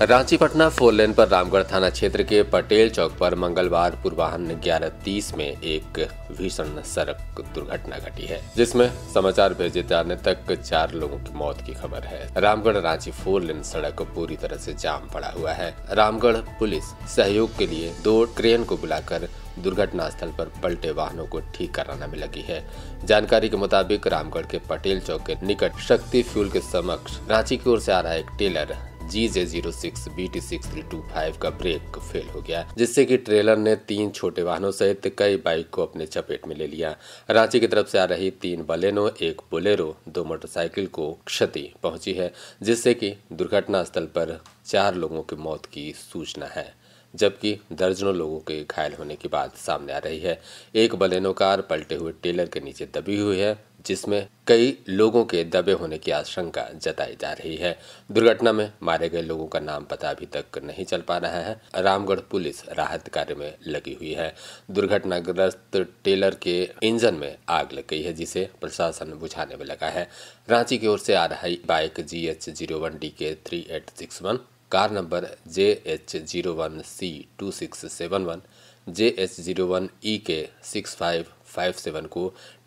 Ranchi Patna four lane पर रामगढ़ थाना क्षेत्र के पटेल चौक पर मंगलवार पूर्वाहन ग्यारह तीस में एक भीषण सड़क दुर्घटना घटी है, जिसमें समाचार भेजे जाने तक चार लोगों की मौत की खबर है। रामगढ़ रांची फोर लेन सड़क पूरी तरह से जाम पड़ा हुआ है। रामगढ़ पुलिस सहयोग के लिए दो ट्रेन को बुलाकर दुर्घटना स्थल पर पलटे वाहनों को ठीक कराने में लगी है। जानकारी के मुताबिक रामगढ़ के पटेल चौक के निकट शक्ति फ्यूल के समक्ष रांची की ओर से आ रहा एक trailer G J zero six B T six three two five का ब्रेक फेल हो गया, जिससे कि ट्रेलर ने तीन छोटे वाहनों सहित कई बाइक को अपने चपेट में ले लिया। रांची की तरफ़ से आ रही तीन बलेनो, एक बोलेरो, दो मोटरसाइकिल को क्षति पहुँची है, जिससे कि दुर्घटना स्थल पर चार लोगों की मौत की सूचना है। जबकि दर्जनों लोगों के घायल होने की बात सामने आ रही है। एक बलेनो कार पलटे हुए टेलर के नीचे दबी हुई है, जिसमें कई लोगों के दबे होने की आशंका जताई जा रही है। दुर्घटना में मारे गए लोगों का नाम पता अभी तक नहीं चल पा रहा है। रामगढ़ पुलिस राहत कार्य में लगी हुई है। दुर्घटनाग्रस्त टेलर के इंजन में आग लग गई है, जिसे प्रशासन बुझाने में लगा है। रांची की ओर से आ रही bike G H zero one D K three eight six one car number J H zero one C two six seven one J H zero one E K six five five seven को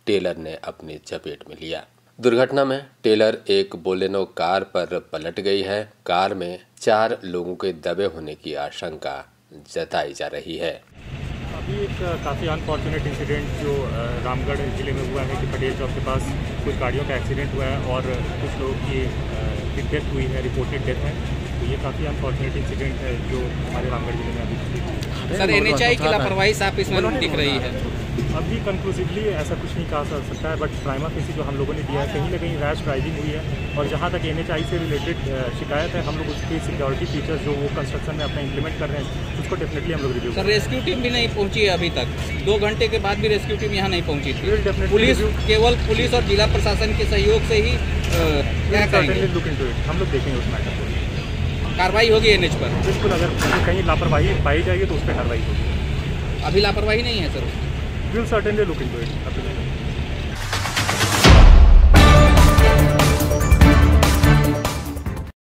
trailer ने अपनी चपेट में लिया। दुर्घटना में Taylor एक Baleno car पर पलट गई है। कार में चार लोगों के दबे होने की आशंका जताई जा रही है। अभी एक काफ़ी अनफॉर्चुनेट इंसिडेंट जो रामगढ़ ज़िले में हुआ है कि पटेल चौक के पास कुछ गाड़ियों का एक्सीडेंट हुआ है और कुछ लोगों की डेथ हुई है रिपोर्टेड डेथ है। तो ये काफ़ी अनफॉर्चुनेट इंसिडेंट है जो हमारे रामगढ़ ज़िले में अभी सर एन एच आई की लापरवाही साफ़ इसमें दिख रही है। अभी कंक्लूसिवली ऐसा कुछ नहीं कहा जा सकता है बट प्राइमा फेसी जो हम लोगों ने दिया है कहीं ना कहीं रैश ड्राइविंग हुई है और जहाँ तक एनएचआई से रिलेटेड शिकायत है हम लोग उसकी सिक्योरिटी फीचर्स जो वो कंस्ट्रक्शन में अपना इंप्लीमेंट कर रहे हैं उसको डेफिनेटली हम लोग रिव्यू सर रेस्क्यू टीम भी नहीं पहुँची है अभी तक। दो घंटे के बाद भी रेस्क्यू टीम यहाँ नहीं पहुँची थी। पुलिस केवल पुलिस और जिला प्रशासन के सहयोग से ही लुक इनटू इट हम लोग देखेंगे उस मैटर को। कार्रवाई होगी एनएच पर? बिल्कुल अगर कहीं लापरवाही पाई जाएगी तो उस पर कार्रवाई होगी। अभी लापरवाही नहीं है sir. Will certainly look into it.